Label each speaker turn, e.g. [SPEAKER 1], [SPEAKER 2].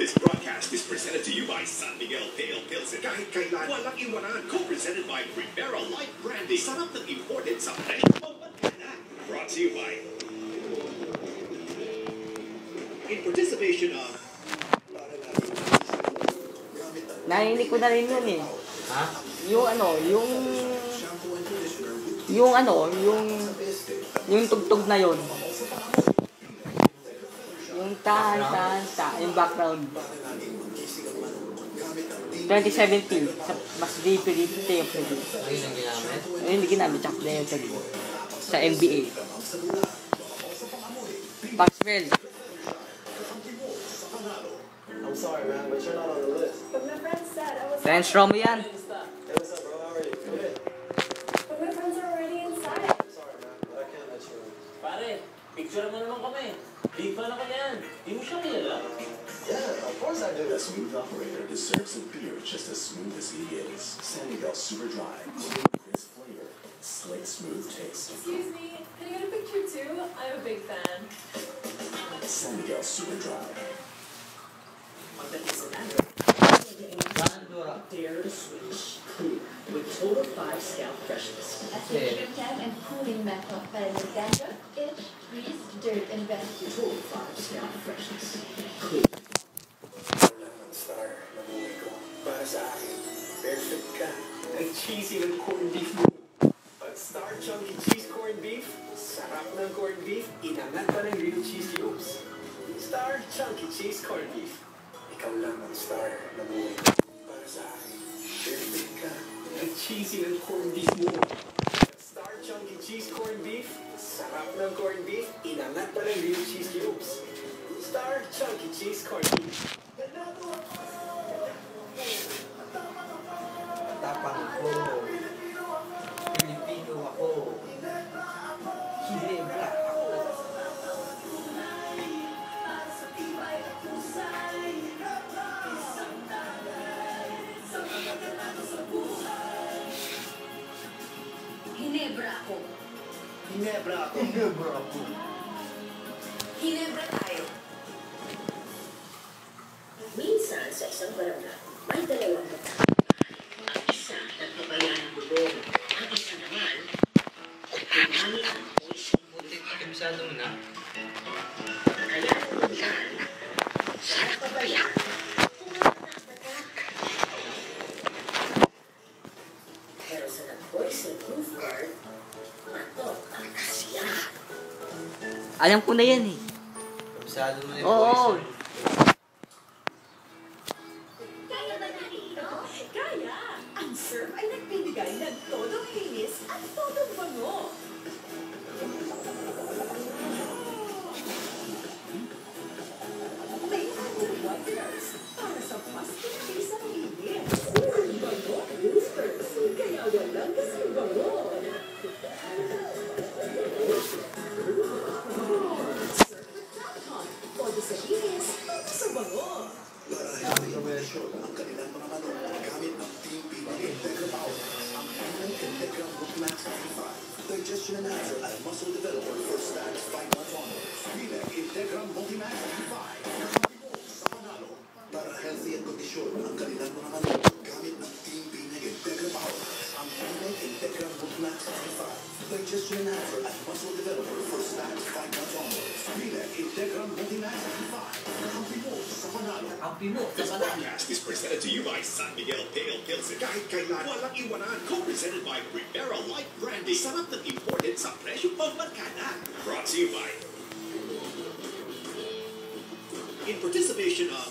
[SPEAKER 1] This broadcast is presented to you by San Miguel Pale Pilsen. Kahit kailan, walang iwanan. Co-presented by Primera Light Brandy. Sarap ng imported sa presyo. Brought to you by... In participation of...
[SPEAKER 2] Narinig ko na rin yun eh.
[SPEAKER 3] Ha?
[SPEAKER 2] Yung ano, yung... Yung ano, yung... Yung tugtog na yun. Yung tahan, tahan, tahan. Yung background. 2017, sa mas DP dito tayo pwede.
[SPEAKER 3] Ayun ang ginamit?
[SPEAKER 2] Ayun ang ginamit, tsaka na yung tagi. Sa NBA. Maxwell.
[SPEAKER 4] I'm sorry man, but you're not on the list.
[SPEAKER 5] But my friend said I was...
[SPEAKER 2] Bench Romo yan.
[SPEAKER 6] Pare, picture mo naman kami. Big fan ako niyan. Di mo siya kilala.
[SPEAKER 4] Yeah, of course I do.
[SPEAKER 1] The smooth operator deserves a beer just as smooth as he is. San Miguel Super Dry. Clean, crisp flavor. Slick smooth taste.
[SPEAKER 5] Excuse me, can I get a picture too? I'm a big fan.
[SPEAKER 1] San Miguel Super Dry.
[SPEAKER 3] Saan Dora?
[SPEAKER 6] Dare switch. Cool. With total 5 scalp freshness.
[SPEAKER 3] Kasi,
[SPEAKER 7] Time and cooling method para sa dandruff, itch, grease, dirt, and residue.
[SPEAKER 6] Total 5 scalp freshness.
[SPEAKER 4] Ka. Ang cheesy corned beef mo. Pag Star Chunky Cheese Corned Beef, sarap ng corned beef, pa ng cheese cubes. Star Chunky Cheese Corned Beef. Ikaw lang ang star na buhay. Para sa akin, ka. Corned beef. Chunky Cheese Corned Beef, sarap ng corned beef, inangat pa ng real cheese cubes. Star Chunky Cheese Corned Beef.
[SPEAKER 3] Ako. Hinebra ako.
[SPEAKER 7] Hinebra ako.
[SPEAKER 4] Hinebra
[SPEAKER 7] tayo.
[SPEAKER 6] Minsan sa isang barangay, may dalawang mata. Ang isa nagpapayan ng bubong. Ang isa naman, gumamit ang poison
[SPEAKER 3] Buti kabisado mo na.
[SPEAKER 2] Alam ko na yan eh.
[SPEAKER 3] Kabisado mo na yung
[SPEAKER 2] Oo.
[SPEAKER 3] poison.
[SPEAKER 7] Kaya ba natin ito?
[SPEAKER 5] Kaya! Ang surf ay nagbibigay ng todong linis at todong bango. May other para sa mas kisang linis. Ang bango boosters. Kaya walang kasing bango. Sa bango.
[SPEAKER 1] Ang kanilang mga manok gamit ng Team PBA Integra Power. Ang Pinoy Integra Multimax 95. Digestion enhancer at muscle developer for stacks 5 months onward. Bilang Integra Multimax 95. Nakapibok sa panalo. Para healthy at kondisyon ang kanilang mga manok 95. Digestion enhancer at muscle developer for stags 5 months onward. Bilang Integra Multimax 95. Nakapibok sa panalo.
[SPEAKER 3] Ang.
[SPEAKER 1] This podcast is presented to you by San Miguel Pale Pilsen. Kahit kailan, walang iwanan. Co-presented by Primera Light Brandy. Sarap ng imported sa presyo pagbarkada. Brought to you by... In participation of